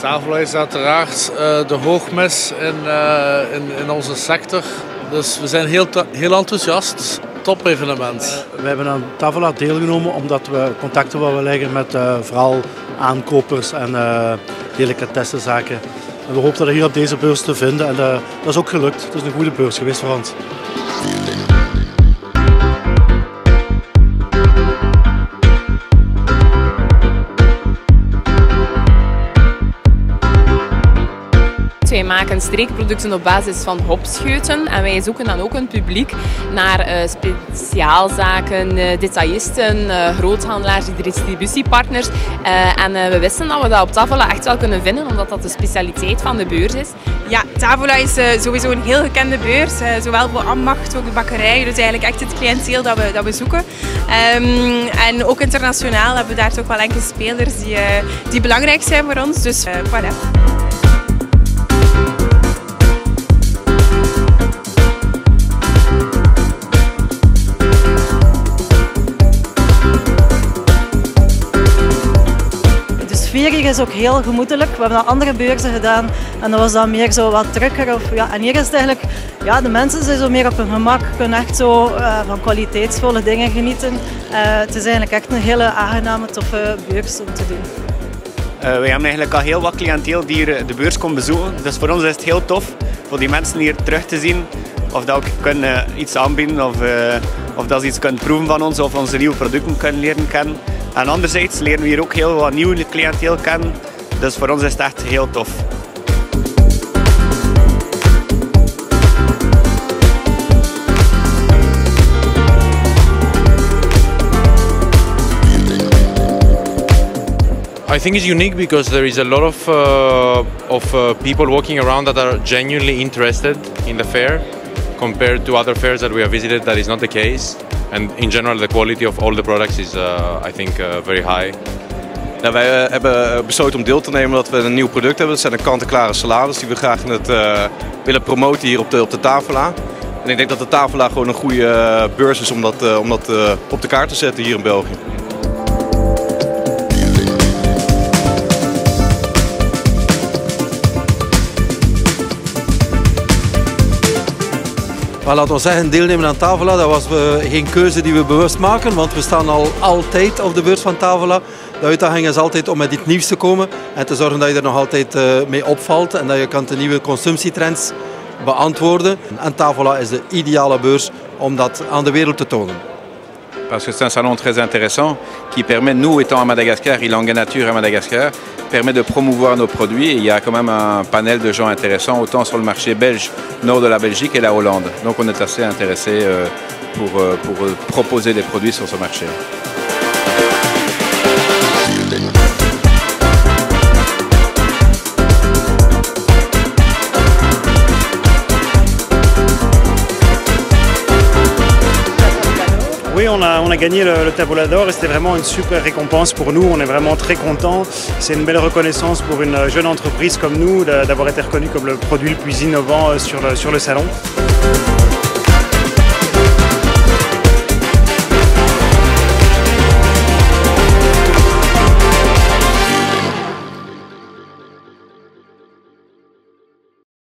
Tavola is uiteraard uh, de hoogmis in, uh, in, in, onze sector. Dus we zijn heel, heel enthousiast. Top evenement. Uh, we hebben aan Tavola deelgenomen omdat we contacten willen leggen met vooral aankopers en delicatessenzaken. En we hopen dat hier op deze beurs te vinden en dat is ook gelukt. Het is een goede beurs geweest voor ons. Wij maken streekproducten op basis van hopscheuten en wij zoeken dan ook een publiek naar uh, speciaalzaken, uh, detailisten, uh, groothandelaars, distributiepartners. en we wisten dat we dat op Tavola echt wel kunnen vinden, omdat dat de specialiteit van de beurs is. Ja, Tavola is sowieso een heel gekende beurs, zowel voor ambacht, ook de bakkerij. Dus eigenlijk echt het cliënteel dat we, dat we zoeken. Um, en ook internationaal hebben we daar toch wel enkele spelers die, die belangrijk zijn voor ons. Dus voilà. Sfeer hier is ook heel gemoedelijk. We hebben al andere beurzen gedaan en dat was dan meer zo wat drukker. Of, ja, en hier is het eigenlijk, ja, de mensen zijn zo meer op hun gemak, kunnen echt zo uh, van kwaliteitsvolle dingen genieten. Uh, het is eigenlijk echt een hele aangename, toffe beurs om te doen. Uh, we hebben eigenlijk al heel wat cliënteel die hier de beurs komt bezoeken. Dus voor ons is het heel tof voor die mensen hier terug te zien. Of dat we kunnen iets aanbieden of, of dat ze iets kunnen proeven van ons of onze nieuwe producten kunnen leren kennen. En anderzijds leren we hier ook heel wat nieuwe cliënteel kennen. Dus voor ons is het echt heel tof. I think it's unique because there is a lot of uh, of uh, people walking around that are genuinely interested in the fair compared to other fairs that we have visited that is not the case and in general the quality of all the products is uh, I think uh, very high. Nou, wij uh, hebben besloten om deel te nemen omdat we een nieuw product hebben. Dat zijn de kant-en-klare salades die we graag in het, uh, willen promoten hier op de, op de Tafela. En ik denk dat de Tafela gewoon een goede beurs is om dat, om dat op de kaart te zetten hier in België. Maar laten we zeggen, deelnemen aan Tavola, dat was we geen keuze die we bewust maken, want we staan al altijd op de beurs van Tavola. De uitdaging is altijd om met iets nieuws te komen en te zorgen dat je er nog altijd uh, mee opvalt en dat je kan de nieuwe consumptietrends beantwoorden. En Tavola is de ideale beurs om dat aan de wereld te tonen. Parce que c'est un salon très intéressant qui permet, nous étant à Madagascar, Ilanga Nature à Madagascar, permet de promouvoir nos produits. Et il y a quand même un panel de gens intéressants, autant sur le marché belge, nord de la Belgique et la Hollande. Donc on est assez intéressé euh, pour, euh, euh, proposer des produits sur ce marché. On a, gagné le, le d'Or et c'était vraiment une super récompense pour nous. On est vraiment très contents. C'est une belle reconnaissance pour une jeune entreprise comme nous d'avoir été reconnue comme le produit le plus innovant le, sur le salon.